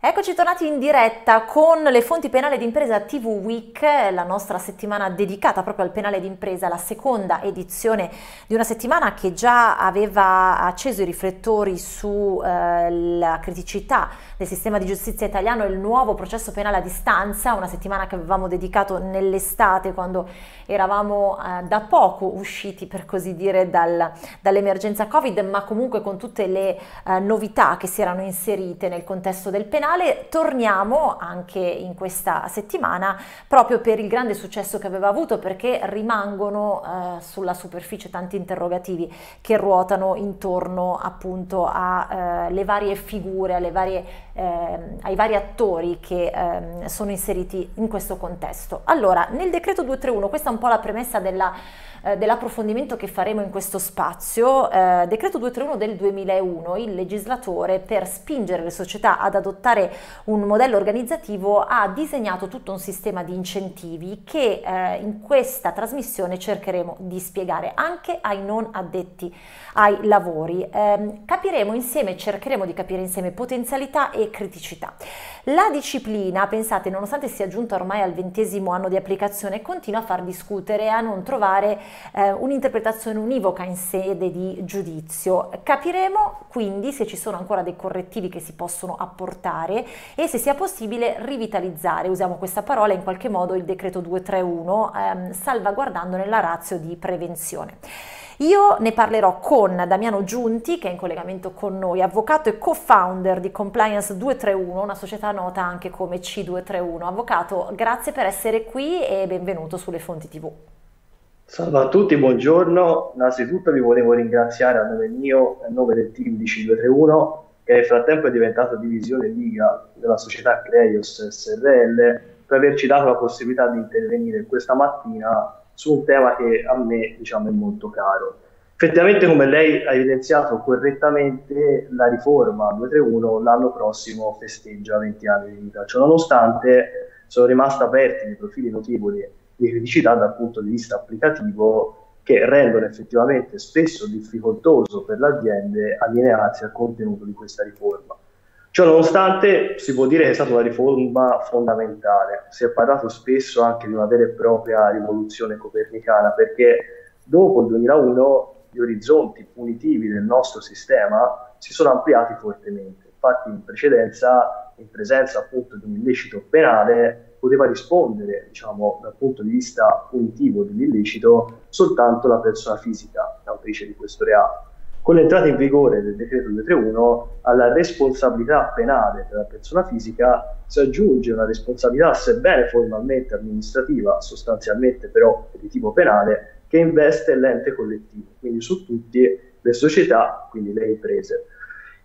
Eccoci tornati in diretta con le fonti penale d'impresa TV Week, la nostra settimana dedicata proprio al penale d'impresa, la seconda edizione di una settimana che già aveva acceso i riflettori sulla eh, criticità del sistema di giustizia italiano e il nuovo processo penale a distanza, una settimana che avevamo dedicato nell'estate quando eravamo eh, da poco usciti per così dire dal, dall'emergenza Covid, ma comunque con tutte le eh, novità che si erano inserite nel contesto del penale canale. Torniamo anche in questa settimana proprio per il grande successo che aveva avuto perché rimangono eh, sulla superficie tanti interrogativi che ruotano intorno appunto alle eh, varie figure, varie, eh, ai vari attori che ehm, sono inseriti in questo contesto. Allora, nel decreto 231, questa è un po' la premessa della eh, dell'approfondimento che faremo in questo spazio, eh, decreto 231 del 2001, il legislatore per spingere le società ad adottare un modello organizzativo ha disegnato tutto un sistema di incentivi che eh, in questa trasmissione cercheremo di spiegare anche ai non addetti ai lavori. Eh, capiremo insieme, cercheremo di capire insieme potenzialità e criticità. La disciplina, pensate, nonostante sia giunta ormai al ventesimo anno di applicazione, continua a far discutere e a non trovare eh, un'interpretazione univoca in sede di giudizio. Capiremo quindi se ci sono ancora dei correttivi che si possono apportare e se sia possibile rivitalizzare, usiamo questa parola in qualche modo, il decreto 231, ehm, salvaguardandone la razio di prevenzione. Io ne parlerò con Damiano Giunti, che è in collegamento con noi, avvocato e co-founder di Compliance 231, una società nota anche come C231. Avvocato, grazie per essere qui e benvenuto sulle Fonti TV. Salve a tutti, buongiorno. Innanzitutto vi volevo ringraziare a nome mio e a nome del team di C231 che nel frattempo è diventato divisione Liga della società Creios SRL per averci dato la possibilità di intervenire questa mattina su un tema che a me diciamo, è molto caro. Effettivamente, come lei ha evidenziato correttamente, la riforma 231 l'anno prossimo festeggia 20 anni di vita. Ciononostante, sono rimasti aperti dei profili notevoli di criticità dal punto di vista applicativo che rendono effettivamente spesso difficoltoso per le aziende allinearsi al contenuto di questa riforma. Ciò nonostante si può dire che è stata una riforma fondamentale, si è parlato spesso anche di una vera e propria rivoluzione copernicana perché dopo il 2001 gli orizzonti punitivi del nostro sistema si sono ampliati fortemente. Infatti in precedenza, in presenza appunto di un illecito penale, poteva rispondere diciamo, dal punto di vista punitivo dell'illecito soltanto la persona fisica autrice di questo reato con l'entrata in vigore del decreto 231 alla responsabilità penale della persona fisica si aggiunge una responsabilità sebbene formalmente amministrativa, sostanzialmente però di tipo penale, che investe l'ente collettivo, quindi su tutte le società, quindi le imprese.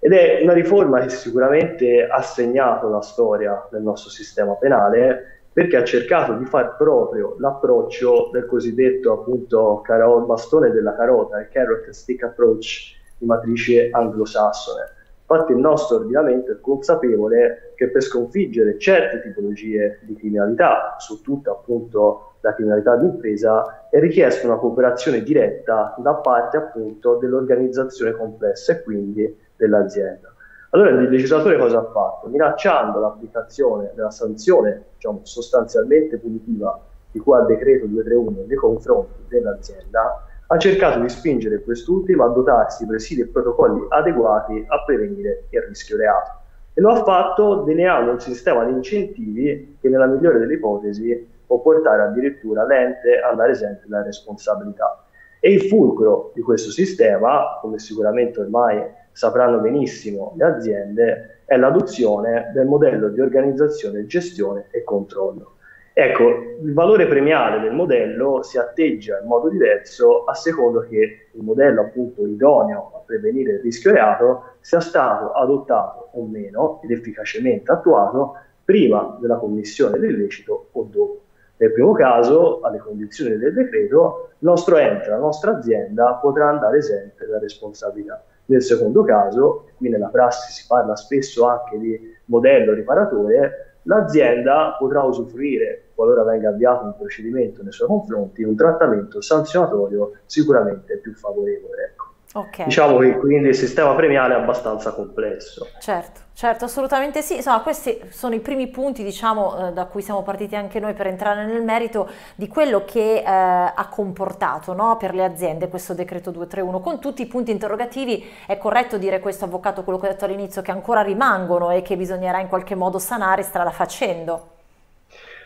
Ed è una riforma che sicuramente ha segnato la storia del nostro sistema penale perché ha cercato di far proprio l'approccio del cosiddetto appunto caro- bastone della carota, il carrot and stick approach di matrice anglosassone. Infatti il nostro ordinamento è consapevole che per sconfiggere certe tipologie di criminalità, su tutta appunto la criminalità d'impresa, è richiesta una cooperazione diretta da parte appunto dell'organizzazione complessa e quindi dell'azienda. Allora il legislatore cosa ha fatto? Minacciando l'applicazione della sanzione diciamo, sostanzialmente punitiva di cui al decreto 231 nei confronti dell'azienda, ha cercato di spingere quest'ultima a dotarsi di presidi e protocolli adeguati a prevenire il rischio reato. E lo ha fatto delineando un sistema di incentivi che nella migliore delle ipotesi può portare addirittura l'ente ad andare esente dalla responsabilità. E il fulcro di questo sistema, come sicuramente ormai sapranno benissimo le aziende, è l'adozione del modello di organizzazione, gestione e controllo. Ecco, il valore premiale del modello si atteggia in modo diverso a secondo che il modello appunto idoneo a prevenire il rischio reato sia stato adottato o meno ed efficacemente attuato prima della commissione dell'illecito o dopo. Nel primo caso, alle condizioni del decreto, il nostro ente, la nostra azienda potrà andare esente dalla responsabilità. Nel secondo caso, qui nella prassi si parla spesso anche di modello riparatore, l'azienda potrà usufruire, qualora venga avviato un procedimento nei suoi confronti, un trattamento sanzionatorio sicuramente più favorevole. Okay. Diciamo che quindi il sistema premiale è abbastanza complesso. Certo, certo, assolutamente sì. Insomma, questi sono i primi punti, diciamo, eh, da cui siamo partiti anche noi per entrare nel merito di quello che eh, ha comportato no, per le aziende questo decreto 231. Con tutti i punti interrogativi, è corretto dire questo, Avvocato, quello che ho detto all'inizio, che ancora rimangono e che bisognerà in qualche modo sanare strada facendo.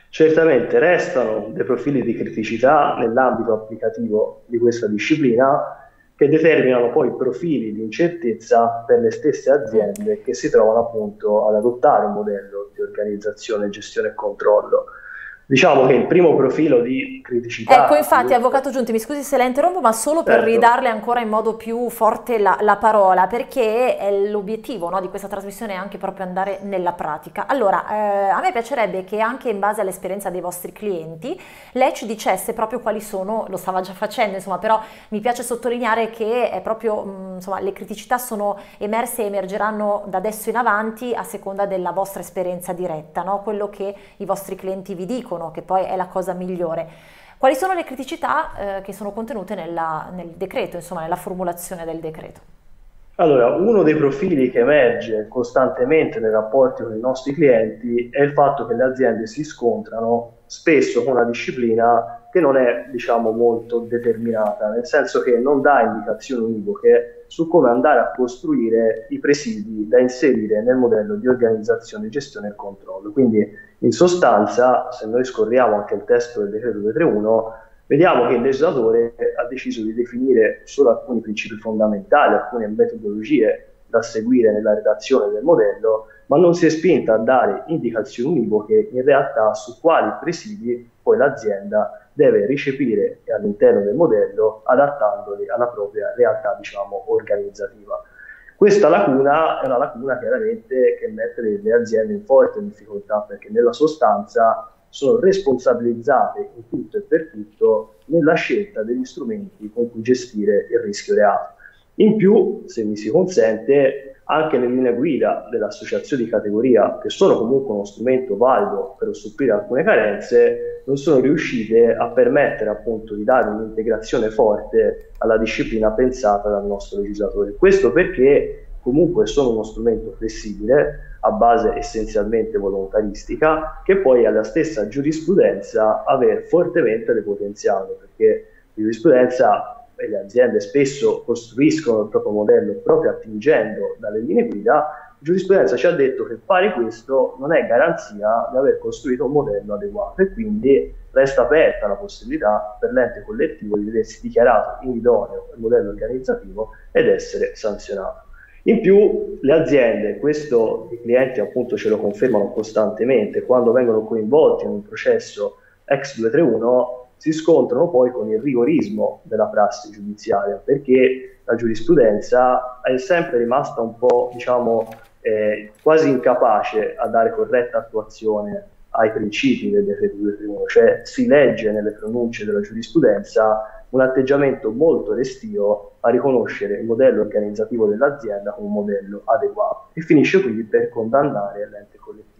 Certamente restano dei profili di criticità nell'ambito applicativo di questa disciplina che determinano poi profili di incertezza per le stesse aziende che si trovano appunto ad adottare un modello di organizzazione, gestione e controllo. Diciamo che il primo profilo di criticità... Ecco, infatti, Avvocato Giunti, mi scusi se la interrompo, ma solo per certo. ridarle ancora in modo più forte la, la parola, perché l'obiettivo no, di questa trasmissione è anche proprio andare nella pratica. Allora, eh, a me piacerebbe che anche in base all'esperienza dei vostri clienti, lei ci dicesse proprio quali sono, lo stava già facendo, insomma, però mi piace sottolineare che è proprio, mh, mm, insomma, le criticità sono emerse e emergeranno da adesso in avanti a seconda della vostra esperienza diretta, no? quello che i vostri clienti vi dicono dicono, che poi è la cosa migliore. Quali sono le criticità eh, che sono contenute nella, nel decreto, insomma, nella formulazione del decreto? Allora, uno dei profili che emerge costantemente nei rapporti con i nostri clienti è il fatto che le aziende si scontrano spesso con una disciplina che non è, diciamo, molto determinata, nel senso che non dà indicazioni univoche su come andare a costruire i presidi da inserire nel modello di organizzazione, gestione e controllo. Quindi in sostanza, se noi scorriamo anche il testo del decreto 231, vediamo che il legislatore ha deciso di definire solo alcuni principi fondamentali, alcune metodologie da seguire nella redazione del modello, ma non si è spinta a dare indicazioni univoche in realtà su quali presidi poi l'azienda deve ricepire all'interno del modello adattandoli alla propria realtà diciamo, organizzativa. Questa lacuna è una lacuna chiaramente che mette le aziende in forte difficoltà perché nella sostanza sono responsabilizzate in tutto e per tutto nella scelta degli strumenti con cui gestire il rischio reale. In più, se mi si consente, anche le linee guida dell'associazione di categoria, che sono comunque uno strumento valido per supplire alcune carenze, non sono riuscite a permettere appunto di dare un'integrazione forte alla disciplina pensata dal nostro legislatore. Questo perché comunque sono uno strumento flessibile a base essenzialmente volontaristica che poi alla stessa giurisprudenza aver fortemente depotenziato perché giurisprudenza e le aziende spesso costruiscono il proprio modello proprio attingendo dalle linee guida, la giurisprudenza ci ha detto che fare questo non è garanzia di aver costruito un modello adeguato e quindi resta aperta la possibilità per l'ente collettivo di vedersi dichiarato inidoneo il modello organizzativo ed essere sanzionato. In più le aziende, questo i clienti appunto ce lo confermano costantemente, quando vengono coinvolti in un processo ex 231 si scontrano poi con il rigorismo della prassi giudiziaria, perché la giurisprudenza è sempre rimasta un po', diciamo, eh, quasi incapace a dare corretta attuazione ai principi del decreto 231, cioè si legge nelle pronunce della giurisprudenza un atteggiamento molto restio a riconoscere il modello organizzativo dell'azienda come un modello adeguato e finisce quindi per condannare l'ente collettivo.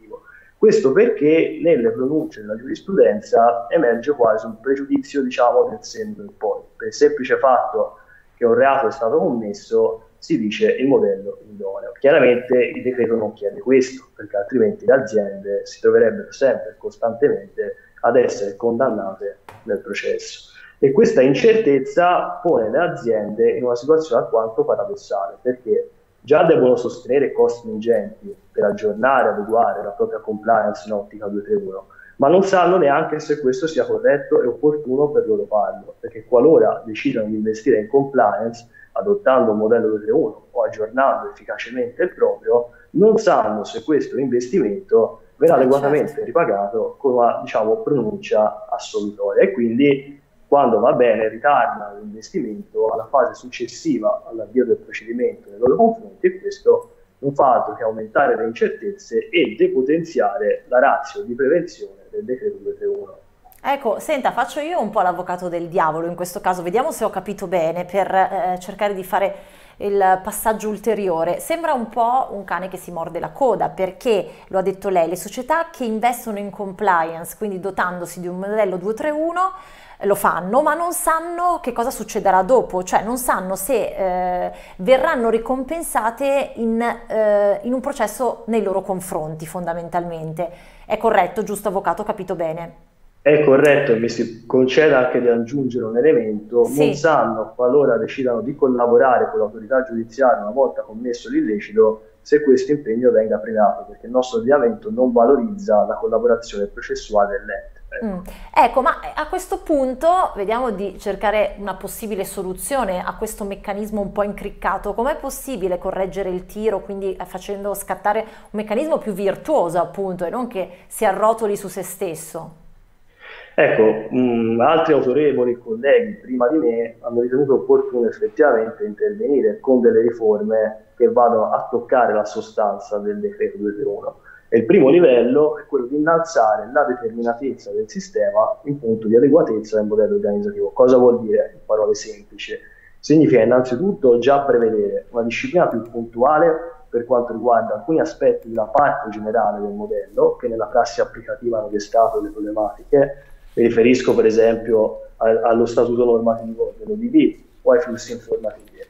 Questo perché nelle pronunce della giurisprudenza emerge quasi un pregiudizio, diciamo, del senno del poi. Per il semplice fatto che un reato è stato commesso, si dice il modello idoneo. Chiaramente il decreto non chiede questo, perché altrimenti le aziende si troverebbero sempre e costantemente ad essere condannate nel processo. E questa incertezza pone le aziende in una situazione alquanto paradossale, perché già devono sostenere costi ingenti per aggiornare, adeguare la propria compliance in ottica 231, ma non sanno neanche se questo sia corretto e opportuno per loro farlo, perché qualora decidano di investire in compliance adottando un modello 231 o aggiornando efficacemente il proprio, non sanno se questo investimento verrà eh, adeguatamente certo. ripagato con una diciamo, pronuncia assolutoria e quindi quando va bene ritarda l'investimento alla fase successiva all'avvio del procedimento nei loro confronti e questo non fa altro che aumentare le incertezze e depotenziare la razza di prevenzione del decreto 231. Ecco, senta, faccio io un po' l'avvocato del diavolo in questo caso, vediamo se ho capito bene per eh, cercare di fare il passaggio ulteriore. Sembra un po' un cane che si morde la coda perché, lo ha detto lei, le società che investono in compliance, quindi dotandosi di un modello 231, lo fanno, ma non sanno che cosa succederà dopo, cioè non sanno se eh, verranno ricompensate in, eh, in un processo nei loro confronti fondamentalmente. È corretto, giusto avvocato, capito bene? È corretto e mi si concede anche di aggiungere un elemento, sì. non sanno qualora decidano di collaborare con l'autorità giudiziaria una volta commesso l'illecito se questo impegno venga premiato, perché il nostro ordinamento non valorizza la collaborazione processuale dell'ente. Mm. Ecco, ma a questo punto vediamo di cercare una possibile soluzione a questo meccanismo un po' incriccato. Com'è possibile correggere il tiro, quindi eh, facendo scattare un meccanismo più virtuoso, appunto, e non che si arrotoli su se stesso? Ecco, mh, mm, altri autorevoli colleghi prima di me hanno ritenuto opportuno effettivamente intervenire con delle riforme che vadano a toccare la sostanza del decreto 231 e il primo livello è quello di innalzare la determinatezza del sistema in punto di adeguatezza del modello organizzativo. Cosa vuol dire in parole semplici? Significa innanzitutto già prevedere una disciplina più puntuale per quanto riguarda alcuni aspetti della parte generale del modello che nella prassi applicativa hanno destato le problematiche. Mi riferisco per esempio a, allo statuto normativo dell'ODD o ai flussi informativi.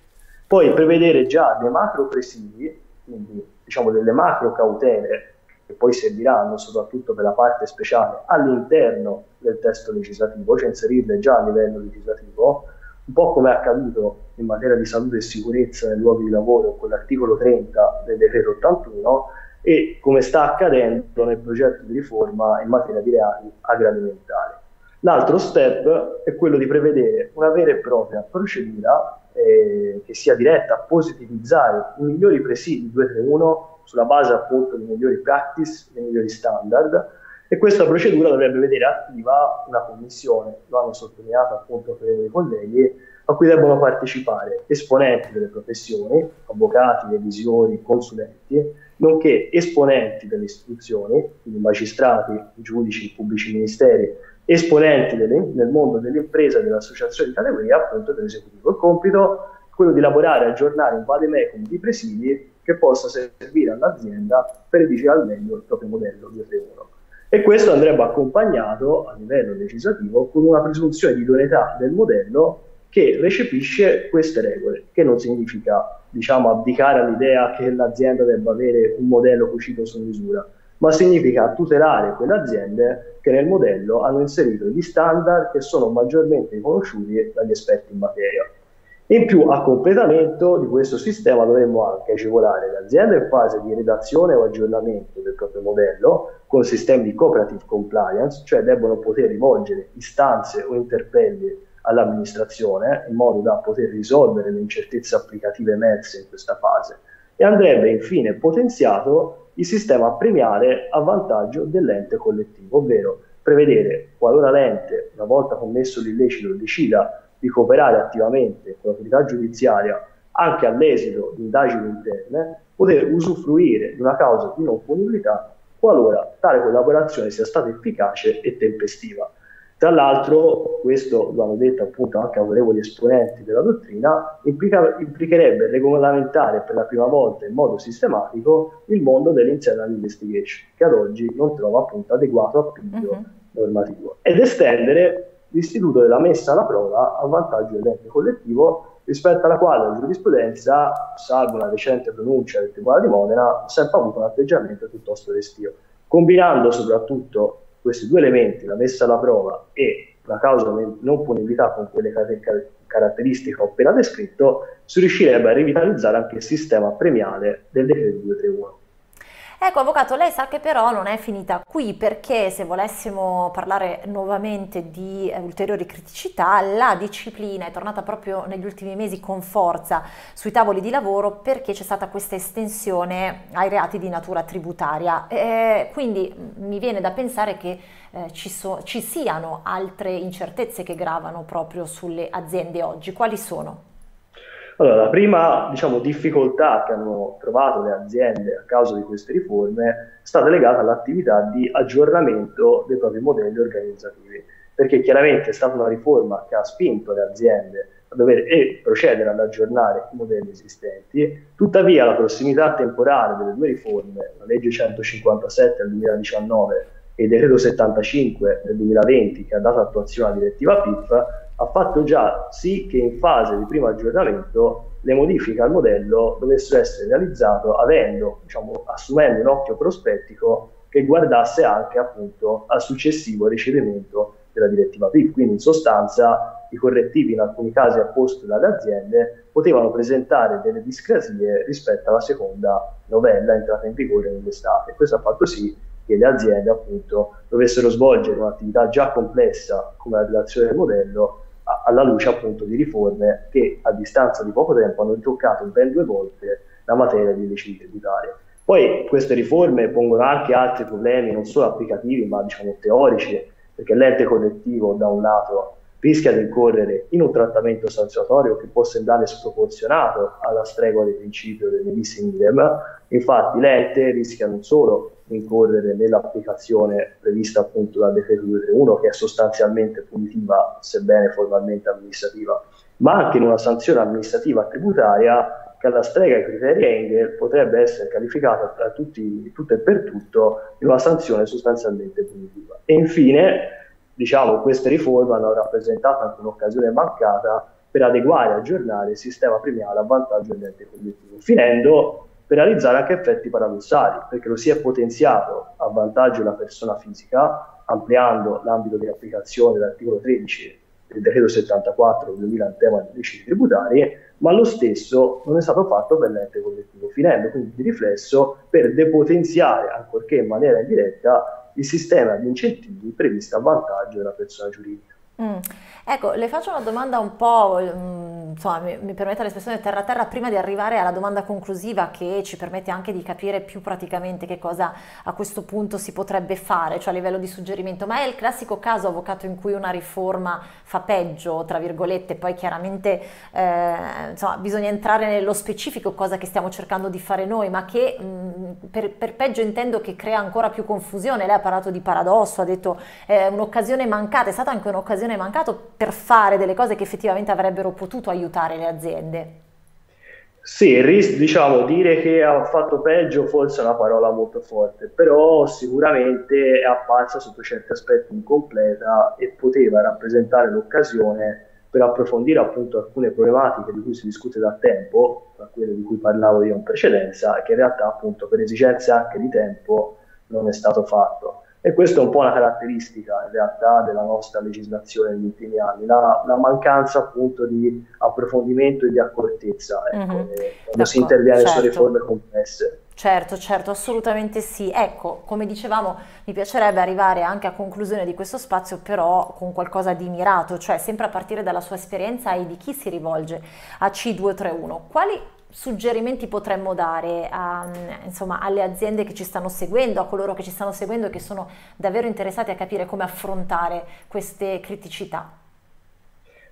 Poi prevedere già dei macro presidi, quindi diciamo delle macro cautele che poi serviranno soprattutto per la parte speciale all'interno del testo legislativo, cioè inserirle già a livello legislativo, un po' come è accaduto in materia di salute e sicurezza nei luoghi di lavoro con l'articolo 30 del decreto 81 e come sta accadendo nel progetto di riforma in materia di reati agroalimentari. L'altro step è quello di prevedere una vera e propria procedura eh, che sia diretta a positivizzare i migliori presidi 231 sulla base appunto di migliori practice, dei migliori standard e questa procedura dovrebbe vedere attiva una commissione, lo hanno sottolineato appunto i colleghi, a cui debbono partecipare esponenti delle professioni, avvocati, revisori, consulenti, nonché esponenti delle istituzioni, quindi magistrati, giudici, pubblici ministeri, esponenti delle, nel mondo dell'impresa e delle associazioni di categoria, appunto dell'esecutivo. Il compito è quello di elaborare e aggiornare un vademecum di presidi che possa servire all'azienda per redigere al meglio il proprio modello 231. E questo andrebbe accompagnato a livello legislativo con una presunzione di idoneità del modello che recepisce queste regole, che non significa diciamo, abdicare all'idea che l'azienda debba avere un modello cucito su misura, ma significa tutelare quelle aziende che nel modello hanno inserito gli standard che sono maggiormente riconosciuti dagli esperti in materia. In più, a completamento di questo sistema dovremmo anche agevolare le aziende in fase di redazione o aggiornamento del proprio modello con sistemi di cooperative compliance, cioè debbono poter rivolgere istanze o interpelli all'amministrazione in modo da poter risolvere le incertezze applicative emerse in questa fase. E andrebbe infine potenziato il sistema premiale a vantaggio dell'ente collettivo, ovvero prevedere qualora l'ente, una volta commesso l'illecito, decida di cooperare attivamente con l'autorità giudiziaria anche all'esito di indagini interne, poter usufruire di una causa di non punibilità qualora tale collaborazione sia stata efficace e tempestiva. Tra l'altro, questo lo hanno detto appunto anche autorevoli esponenti della dottrina, implica, implicherebbe regolamentare per la prima volta in modo sistematico il mondo dell'internal investigation, che ad oggi non trova appunto adeguato appiglio uh-huh. normativo, ed estendere l'istituto della messa alla prova a vantaggio dell'ente collettivo rispetto alla quale la giurisprudenza, salvo una recente pronuncia del Tribunale di Modena, ha sempre avuto un atteggiamento piuttosto restio. Combinando soprattutto questi due elementi, la messa alla prova e la causa non punibilità con quelle caratteristiche che ho appena descritto, si riuscirebbe a rivitalizzare anche il sistema premiale del decreto 231. Ecco, avvocato, lei sa che però non è finita qui perché se volessimo parlare nuovamente di eh, ulteriori criticità, la disciplina è tornata proprio negli ultimi mesi con forza sui tavoli di lavoro perché c'è stata questa estensione ai reati di natura tributaria. E quindi mm, mi viene da pensare che eh, ci, so, ci siano altre incertezze che gravano proprio sulle aziende oggi. Quali sono? Allora, la prima diciamo, difficoltà che hanno trovato le aziende a causa di queste riforme è stata legata all'attività di aggiornamento dei propri modelli organizzativi, perché chiaramente è stata una riforma che ha spinto le aziende a dover e procedere ad aggiornare i modelli esistenti, tuttavia la prossimità temporale delle due riforme, la legge 157 del 2019 e il decreto 75 del 2020 che ha dato attuazione alla direttiva PIF ha fatto già sì che in fase di primo aggiornamento le modifiche al modello dovessero essere realizzate avendo, diciamo, assumendo un occhio prospettico che guardasse anche appunto al successivo ricevimento della direttiva PIF. Quindi in sostanza i correttivi in alcuni casi apposti dalle aziende potevano presentare delle discrasie rispetto alla seconda novella entrata in vigore nell'estate. Questo ha fatto sì che le aziende appunto dovessero svolgere un'attività già complessa come la redazione del modello alla luce appunto di riforme che a distanza di poco tempo hanno toccato ben due volte la materia di illeciti tributari. Poi queste riforme pongono anche altri problemi non solo applicativi ma diciamo teorici perché l'ente collettivo da un lato rischia di incorrere in un trattamento sanzionatorio che può sembrare sproporzionato alla stregua del principio del in idem. Infatti l'ente rischia non solo incorrere nell'applicazione prevista appunto dal decreto 231 che è sostanzialmente punitiva sebbene formalmente amministrativa, ma anche in una sanzione amministrativa tributaria che alla strega dei criteri Engel potrebbe essere qualificata tra tutti, tutto e per tutto in una sanzione sostanzialmente punitiva. E infine diciamo, queste riforme hanno rappresentato anche un'occasione mancata per adeguare e aggiornare il sistema premiale a vantaggio dell'ente collettivo, finendo per realizzare anche effetti paradossali, perché lo si è potenziato a vantaggio della persona fisica, ampliando l'ambito di applicazione dell'articolo 13 del decreto 74 del 2000 in tema di illeciti tributari, ma lo stesso non è stato fatto per l'ente collettivo, finendo quindi di riflesso per depotenziare, ancorché in maniera indiretta, il sistema di incentivi previsto a vantaggio della persona giuridica. Mm. Ecco, le faccio una domanda un po', mm, insomma, mi, mi permette l'espressione terra terra, prima di arrivare alla domanda conclusiva che ci permette anche di capire più praticamente che cosa a questo punto si potrebbe fare, cioè a livello di suggerimento. Ma è il classico caso, avvocato, in cui una riforma fa peggio, tra virgolette, poi chiaramente eh, insomma, bisogna entrare nello specifico, cosa che stiamo cercando di fare noi, ma che mh, mm, per, per, peggio intendo che crea ancora più confusione. Lei ha parlato di paradosso, ha detto eh, un'occasione mancata, è stata anche un'occasione mancata per fare delle cose che effettivamente avrebbero potuto aiutare le aziende? Sì, diciamo, dire che ha fatto peggio forse è una parola molto forte, però sicuramente è apparsa sotto certi aspetti incompleta e poteva rappresentare l'occasione per approfondire appunto alcune problematiche di cui si discute da tempo, tra quelle di cui parlavo io in precedenza, che in realtà appunto per esigenze anche di tempo non è stato fatto. E questa è un po' una caratteristica in realtà della nostra legislazione negli ultimi anni, la, la mancanza appunto di approfondimento e di accortezza ecco, mm-hmm. quando si interviene certo. su riforme complesse. Certo, certo, assolutamente sì. Ecco, come dicevamo, mi piacerebbe arrivare anche a conclusione di questo spazio, però con qualcosa di mirato, cioè sempre a partire dalla sua esperienza e di chi si rivolge a C231. Quali suggerimenti potremmo dare a, insomma, alle aziende che ci stanno seguendo, a coloro che ci stanno seguendo e che sono davvero interessati a capire come affrontare queste criticità?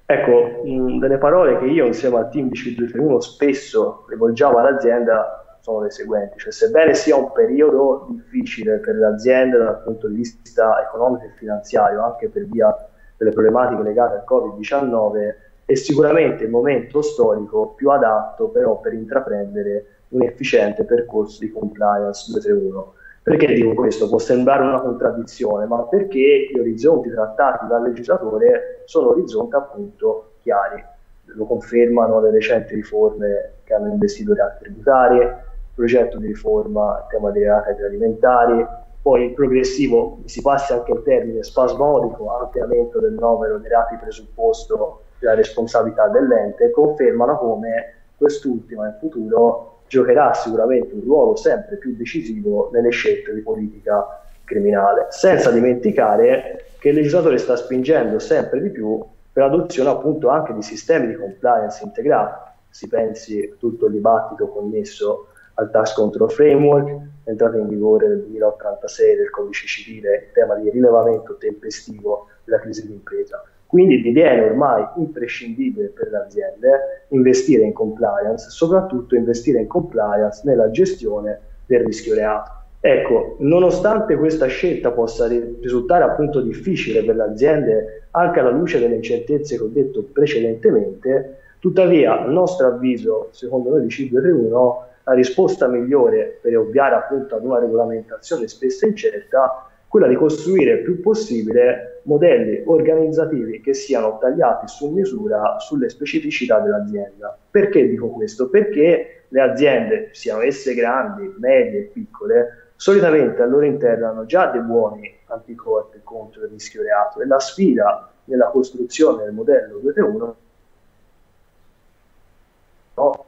Ecco, delle parole che io insieme al team di C231 spesso rivolgiamo all'azienda sono le seguenti, cioè sebbene sia un periodo difficile per l'azienda dal punto di vista economico e finanziario, anche per via delle problematiche legate al Covid-19, è sicuramente il momento storico più adatto però per intraprendere un efficiente percorso di compliance 231. Perché dico questo? Può sembrare una contraddizione, ma perché gli orizzonti trattati dal legislatore sono orizzonti appunto chiari. Lo confermano le recenti riforme che hanno investito le altre tributarie, il progetto di riforma in tema delle rate alimentari, poi il progressivo, si passi anche il termine spasmodico, ampliamento del numero dei reati presupposto la responsabilità dell'ente, confermano come quest'ultima in futuro giocherà sicuramente un ruolo sempre più decisivo nelle scelte di politica criminale, senza dimenticare che il legislatore sta spingendo sempre di più per l'adozione appunto anche di sistemi di compliance integrati. Si pensi a tutto il dibattito connesso al Tax Control Framework, entrata in vigore nel 2086 del codice civile in tema di rilevamento tempestivo della crisi d'impresa quindi diviene ormai imprescindibile per le aziende investire in compliance, soprattutto investire in compliance nella gestione del rischio reato. Ecco, nonostante questa scelta possa risultare appunto difficile per le aziende, anche alla luce delle incertezze che ho detto precedentemente, tuttavia, a nostro avviso, secondo noi di C231, la risposta migliore per ovviare appunto ad una regolamentazione spesso incerta quella di costruire il più possibile modelli organizzativi che siano tagliati su misura sulle specificità dell'azienda. Perché dico questo? Perché le aziende, siano esse grandi, medie, piccole, solitamente al loro interno hanno già dei buoni anticorpi contro il rischio reato e la sfida nella costruzione del modello 231 no,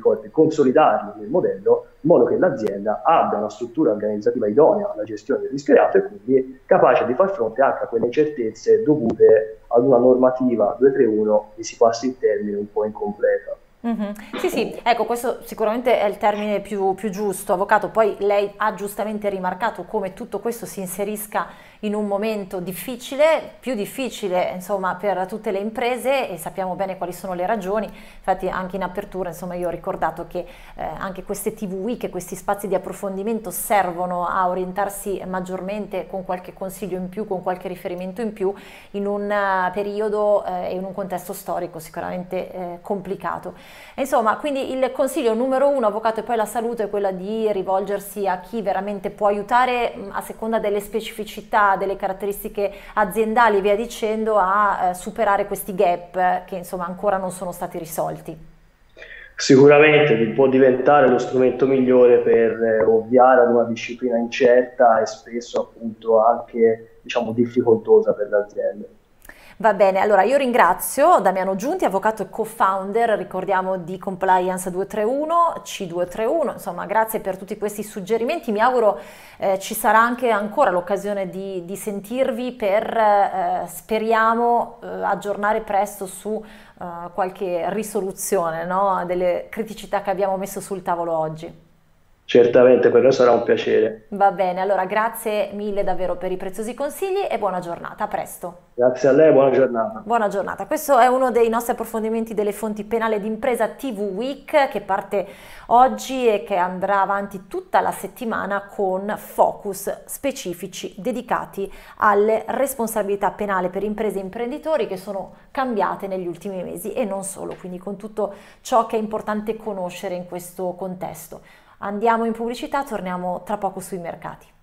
corpi, consolidarli nel modello in modo che l'azienda abbia una struttura organizzativa idonea alla gestione del rischio reato e quindi capace di far fronte anche a quelle incertezze dovute ad una normativa 231 che si passi in termine un po' incompleta. Mm-hmm. Sì, sì, ecco, questo sicuramente è il termine più, più, giusto, avvocato. Poi lei ha giustamente rimarcato come tutto questo si inserisca in un momento difficile, più difficile insomma per tutte le imprese e sappiamo bene quali sono le ragioni. Infatti anche in apertura insomma io ho ricordato che eh, anche queste TV week, questi spazi di approfondimento servono a orientarsi maggiormente con qualche consiglio in più, con qualche riferimento in più in un uh, periodo eh, e in un contesto storico sicuramente eh, complicato. Insomma, quindi il consiglio numero uno, avvocato, e poi la salute, è quella di rivolgersi a chi veramente può aiutare a seconda delle specificità, delle caratteristiche aziendali, via dicendo, a eh, superare questi gap che insomma ancora non sono stati risolti. Sicuramente può diventare lo strumento migliore per eh, ovviare ad una disciplina incerta e spesso appunto anche diciamo difficoltosa per l'azienda. Va bene, allora io ringrazio Damiano Giunti, avvocato e co-founder, ricordiamo di Compliance 231, C231, insomma grazie per tutti questi suggerimenti, mi auguro eh, ci sarà anche ancora l'occasione di, di, sentirvi per, eh, speriamo, eh, aggiornare presto su eh, qualche risoluzione no? delle criticità che abbiamo messo sul tavolo oggi. Certamente, per noi sarà un piacere. Va bene, allora grazie mille davvero per i preziosi consigli e buona giornata, a presto. Grazie a lei, buona giornata. Buona giornata. Questo è uno dei nostri approfondimenti delle fonti penali d'impresa TV Week che parte oggi e che andrà avanti tutta la settimana con focus specifici dedicati alle responsabilità penali per imprese e imprenditori che sono cambiate negli ultimi mesi e non solo, quindi con tutto ciò che è importante conoscere in questo contesto. Andiamo in pubblicità, torniamo tra poco sui mercati.